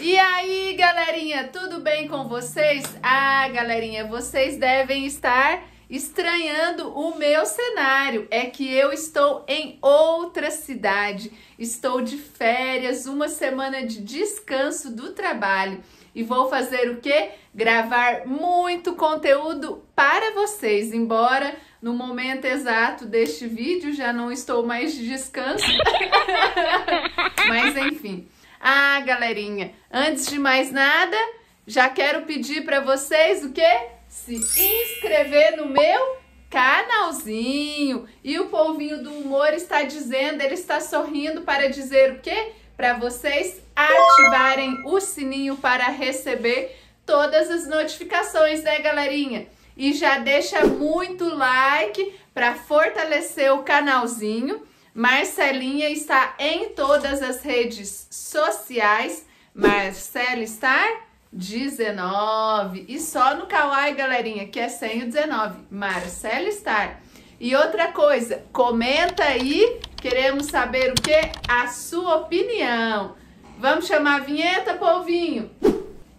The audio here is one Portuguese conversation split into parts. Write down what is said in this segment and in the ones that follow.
E aí, galerinha, tudo bem com vocês? Ah, galerinha, vocês devem estar estranhando o meu cenário. É que eu estou em outra cidade, estou de férias, uma semana de descanso do trabalho. E vou fazer o quê? Gravar muito conteúdo para vocês, embora no momento exato deste vídeo já não estou mais de descanso. Mas enfim. Ah, galerinha, antes de mais nada, já quero pedir para vocês o quê? Se inscrever no meu canalzinho. E o polvinho do humor está dizendo, ele está sorrindo para dizer o quê? Para vocês ativarem o sininho para receber todas as notificações, né, galerinha? E já deixa muito like para fortalecer o canalzinho Marcelinha está em todas as redes sociais. Marcela Star 19. E só no Kawaii, galerinha, que é sem o 19. Marcela Star. E outra coisa, comenta aí, queremos saber o que? A sua opinião. Vamos chamar a vinheta, povinho?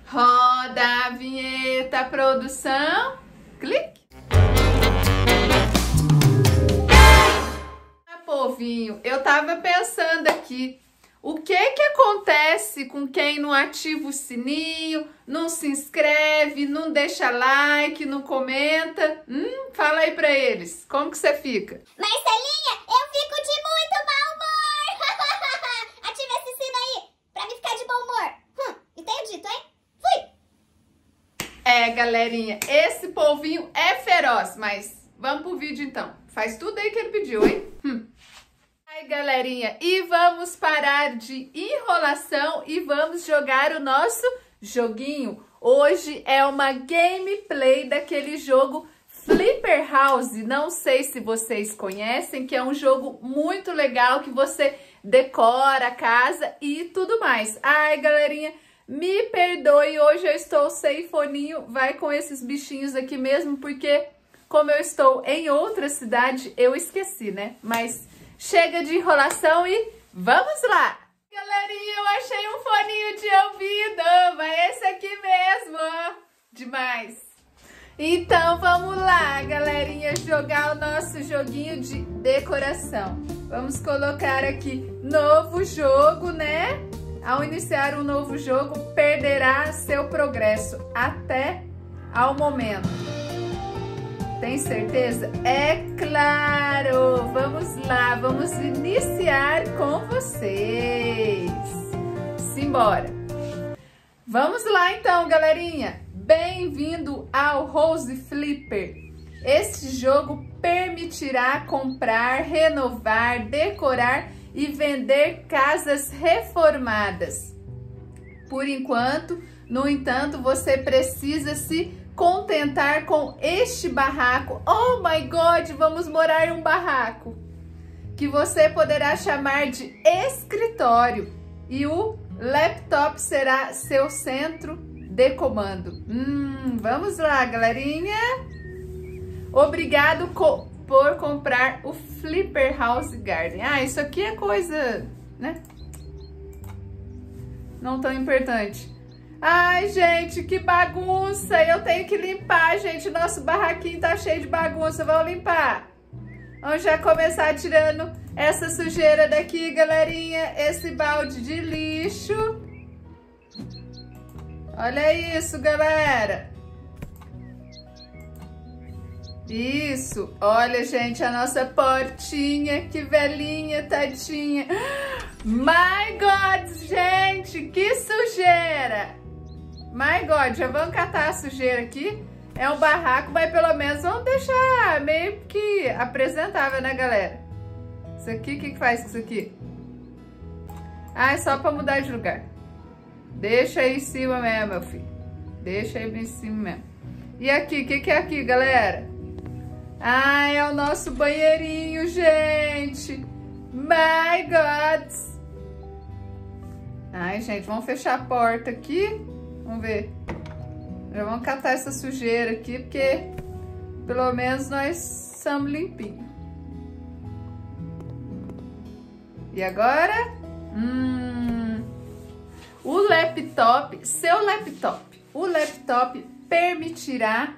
Roda a vinheta, produção. Clique. Povinho, eu tava pensando aqui, o que que acontece com quem não ativa o sininho, não se inscreve, não deixa like, não comenta? Hum, fala aí pra eles, como que você fica? Marcelinha, eu fico de muito mau humor! Ativa esse sino aí, pra me ficar de bom humor. Hum, e tenho dito, hein? Fui! É, galerinha, esse povinho é feroz, mas vamos pro vídeo então. Faz tudo aí que ele pediu, hein? Hum. Ai, galerinha, e vamos parar de enrolação e vamos jogar o nosso joguinho. Hoje é uma gameplay daquele jogo Flipper House. Não sei se vocês conhecem, que é um jogo muito legal que você decora a casa e tudo mais. Ai, galerinha, me perdoe, hoje eu estou sem foninho, vai com esses bichinhos aqui mesmo, porque como eu estou em outra cidade, eu esqueci, né? Mas Chega de enrolação e vamos lá! Galerinha, eu achei um foninho de ouvido, vai esse aqui mesmo, demais! Então vamos lá, galerinha, jogar o nosso joguinho de decoração. Vamos colocar aqui novo jogo, né? Ao iniciar um novo jogo, perderá seu progresso até ao momento. Tem certeza? É claro! Vamos vamos iniciar com vocês. Simbora! Vamos lá então, galerinha! Bem-vindo ao Rose Flipper! Este jogo permitirá comprar, renovar, decorar e vender casas reformadas. Por enquanto, no entanto, você precisa se contentar com este barraco. Oh my God, vamos morar em um barraco. Que você poderá chamar de escritório. E o laptop será seu centro de comando. Hum, vamos lá, galerinha. Obrigado co por comprar o Flipper House Garden. Ah, isso aqui é coisa, né? Não tão importante. Ai, gente, que bagunça! Eu tenho que limpar, gente. Nosso barraquinho tá cheio de bagunça. Vamos limpar. Vamos já começar tirando essa sujeira daqui, galerinha. Esse balde de lixo. Olha isso, galera. Isso. Olha, gente, a nossa portinha. Que velhinha, tadinha. My God, gente, que sujeira. My God, já vamos catar a sujeira aqui. É um barraco, mas pelo menos vamos deixar meio que apresentável, né, galera? Isso aqui, o que, que faz com isso aqui? Ah, é só pra mudar de lugar. Deixa aí em cima mesmo, meu filho. Deixa aí em cima mesmo. E aqui, o que, que é aqui, galera? Ah, é o nosso banheirinho, gente. My God. Ai, gente, vamos fechar a porta aqui. Vamos ver. Já vamos catar essa sujeira aqui, porque pelo menos nós somos limpinhos. E agora? Hum... O laptop, seu laptop, o laptop permitirá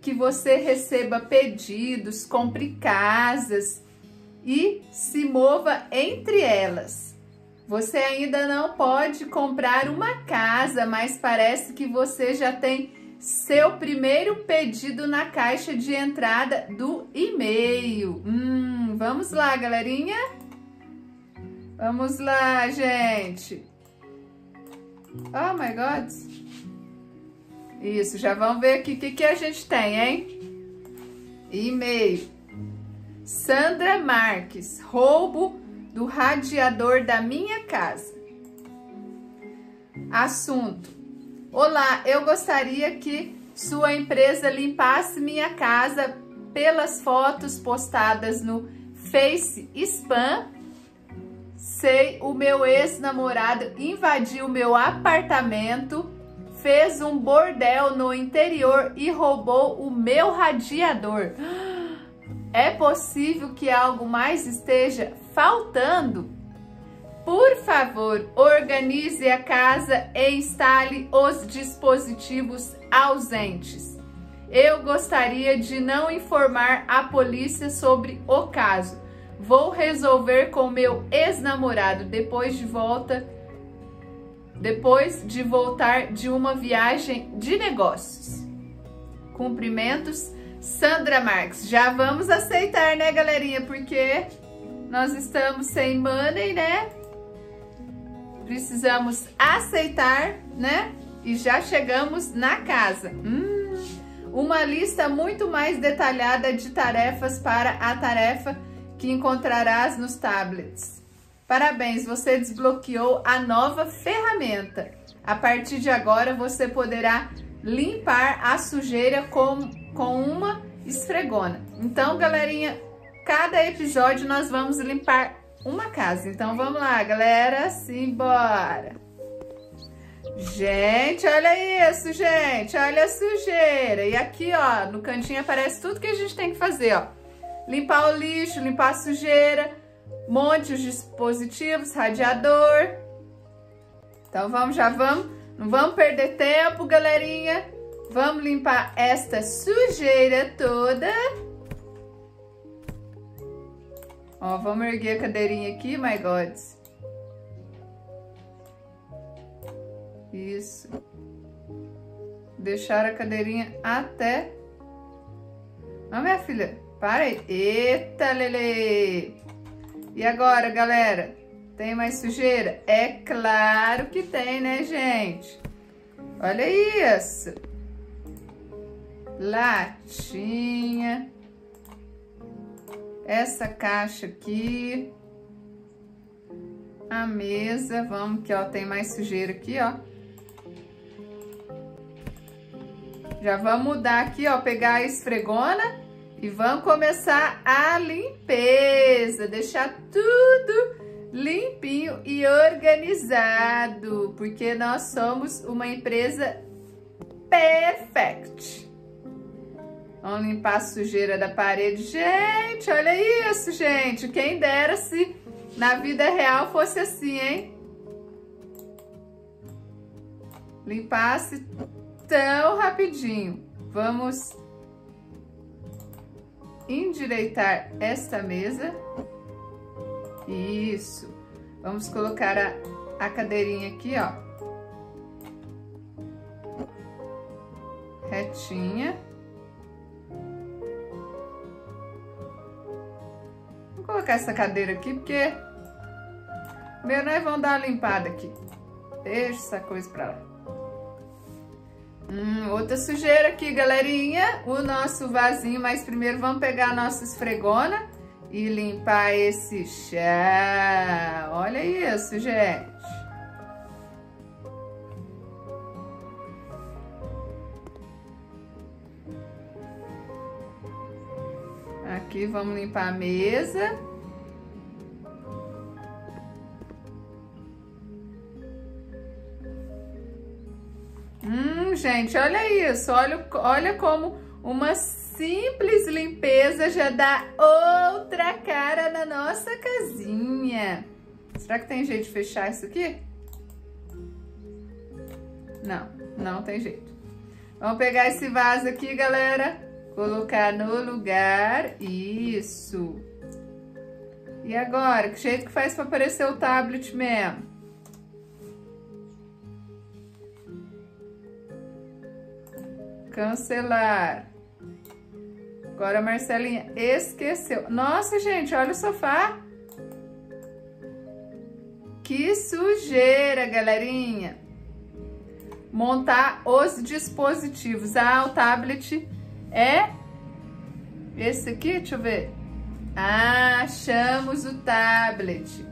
que você receba pedidos, compre casas e se mova entre elas. Você ainda não pode comprar uma casa, mas parece que você já tem seu primeiro pedido na caixa de entrada do e-mail. Hum, vamos lá, galerinha? Vamos lá, gente. Oh my God. Isso, já vamos ver aqui o que, que a gente tem, hein? E-mail. Sandra Marques, roubo do radiador da minha casa. Assunto. Olá, eu gostaria que sua empresa limpasse minha casa pelas fotos postadas no Face Spam. Sei, o meu ex-namorado invadiu meu apartamento, fez um bordel no interior e roubou o meu radiador. É possível que algo mais esteja faltando? Por favor, organize a casa e instale os dispositivos ausentes. Eu gostaria de não informar a polícia sobre o caso. Vou resolver com meu ex-namorado depois de volta depois de voltar de uma viagem de negócios. Cumprimentos, Sandra Marques. Já vamos aceitar, né, galerinha? Porque nós estamos sem money, né? Precisamos aceitar, né? E já chegamos na casa. Hum, uma lista muito mais detalhada de tarefas para a tarefa que encontrarás nos tablets. Parabéns, você desbloqueou a nova ferramenta. A partir de agora, você poderá limpar a sujeira com, com uma esfregona. Então, galerinha, cada episódio nós vamos limpar uma casa. Então, vamos lá, galera, simbora! Gente, olha isso, gente, olha a sujeira. E aqui, ó, no cantinho aparece tudo que a gente tem que fazer, ó. Limpar o lixo, limpar a sujeira, monte os dispositivos, radiador. Então, vamos, já vamos, não vamos perder tempo, galerinha. Vamos limpar esta sujeira toda. Ó, vamos erguer a cadeirinha aqui, my gods. Isso. Deixar a cadeirinha até... Ó, minha filha, para aí. Eita, Lele! E agora, galera? Tem mais sujeira? É claro que tem, né, gente? Olha isso! latinha, essa caixa aqui, a mesa, vamos que ó, tem mais sujeira aqui, ó. Já vamos mudar aqui, ó, pegar a esfregona e vamos começar a limpeza, deixar tudo limpinho e organizado, porque nós somos uma empresa perfect. Vamos limpar a sujeira da parede. Gente, olha isso, gente. Quem dera se na vida real fosse assim, hein? Limpasse tão rapidinho. Vamos endireitar esta mesa. Isso. Vamos colocar a, a cadeirinha aqui, ó. Retinha. Colocar essa cadeira aqui, porque meu nós vão dar uma limpada aqui. Deixa essa coisa pra lá. Hum, outra sujeira aqui, galerinha. O nosso vasinho, mas primeiro vamos pegar a nossa esfregona e limpar esse chá. Olha isso, gente. Aqui vamos limpar a mesa. Hum, gente, olha isso. Olha, olha como uma simples limpeza já dá outra cara na nossa casinha. Será que tem jeito de fechar isso aqui? Não, não tem jeito. Vamos pegar esse vaso aqui, galera. Colocar no lugar. Isso. E agora, que jeito que faz para aparecer o tablet mesmo? Cancelar. Agora a Marcelinha esqueceu. Nossa, gente, olha o sofá. Que sujeira, galerinha. Montar os dispositivos. Ah, o tablet é esse aqui, deixa eu ver. Ah, achamos o tablet.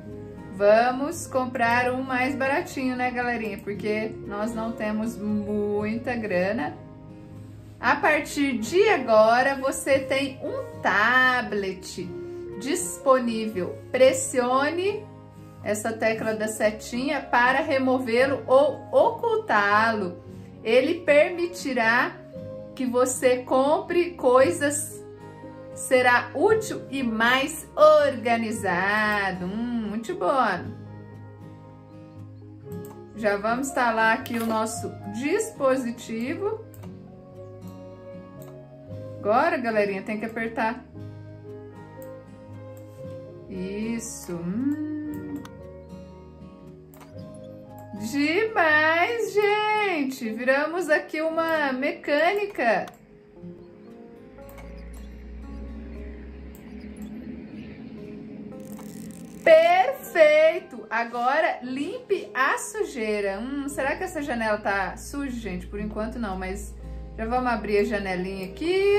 Vamos comprar um mais baratinho, né, galerinha? Porque nós não temos muita grana. A partir de agora, você tem um tablet disponível. Pressione essa tecla da setinha para removê-lo ou ocultá-lo. Ele permitirá que você compre coisas, será útil e mais organizado. Hum, muito bom. Já vamos instalar aqui o nosso dispositivo. Agora, galerinha, tem que apertar. Isso. Hum. Demais, gente! Viramos aqui uma mecânica. Perfeito! Agora limpe a sujeira. Hum, será que essa janela tá suja, gente? Por enquanto não, mas já vamos abrir a janelinha aqui.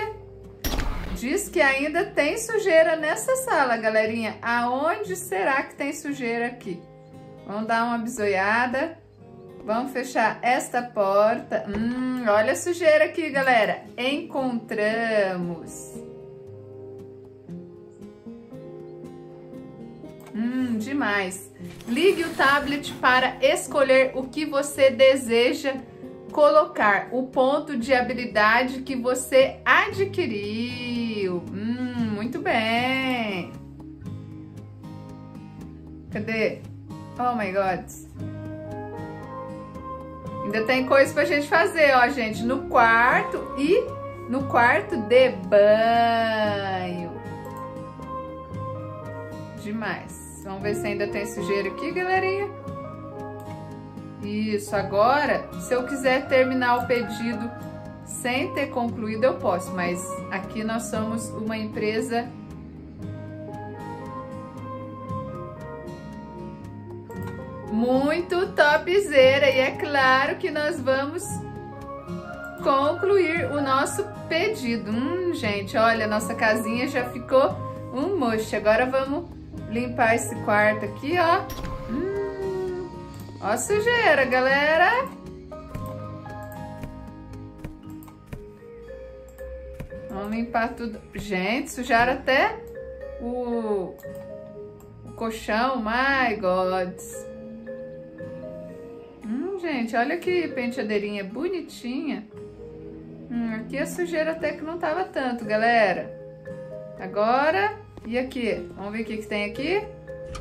Diz que ainda tem sujeira nessa sala, galerinha. Aonde será que tem sujeira aqui? Vamos dar uma bisoiada. Vamos fechar esta porta. Hum, olha a sujeira aqui, galera. Encontramos. Hum, demais. Ligue o tablet para escolher o que você deseja colocar o ponto de habilidade que você adquiriu. Hum, muito bem. Cadê? Oh my God. Ainda tem coisa pra gente fazer, ó, gente, no quarto e no quarto de banho. Demais. Vamos ver se ainda tem sujeira aqui, galerinha. Isso, agora, se eu quiser terminar o pedido sem ter concluído, eu posso, mas aqui nós somos uma empresa muito topzera e é claro que nós vamos concluir o nosso pedido. Hum, gente, olha, nossa casinha já ficou um moche. Agora vamos limpar esse quarto aqui, ó. Ó a sujeira, galera. Vamos limpar tudo. Gente, sujaram até o, o colchão. My God. Gente, olha que penteadeirinha bonitinha. Hum, aqui a sujeira até que não tava tanto, galera. Agora, e aqui? Vamos ver o que, que tem aqui.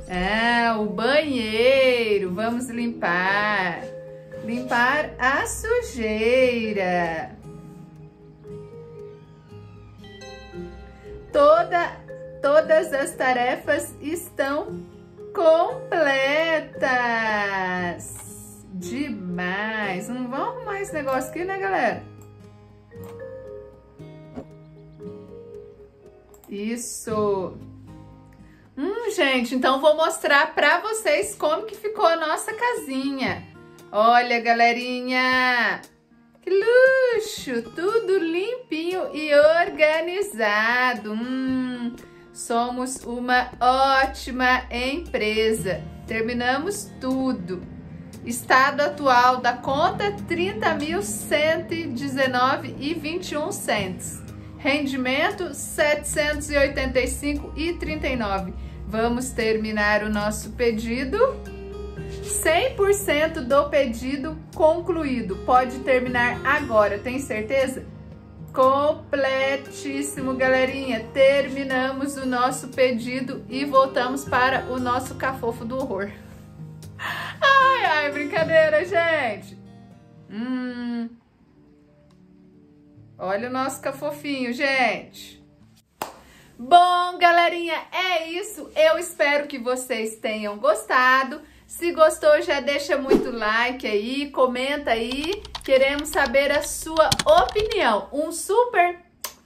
É, o banheiro. Vamos limpar. Limpar a sujeira. Toda, todas as tarefas estão completas. Demais. Não vamos arrumar esse negócio aqui, né, galera? Isso. Hum, gente, então vou mostrar pra vocês como que ficou a nossa casinha. Olha, galerinha, que luxo! Tudo limpinho e organizado. Hum, somos uma ótima empresa. Terminamos tudo. Estado atual da conta, 30.119,21 centos. Rendimento, 785,39 Vamos terminar o nosso pedido. 100% do pedido concluído. Pode terminar agora, tem certeza? Completíssimo, galerinha. Terminamos o nosso pedido e voltamos para o nosso cafofo do horror. Ai, ai, brincadeira, gente. Hum. Olha o nosso cafofinho, gente. Bom, galerinha, é isso. Eu espero que vocês tenham gostado. Se gostou, já deixa muito like aí, comenta aí. Queremos saber a sua opinião. Um super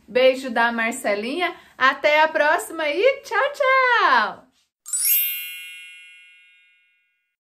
beijo da Marcelinha. Até a próxima e tchau, tchau!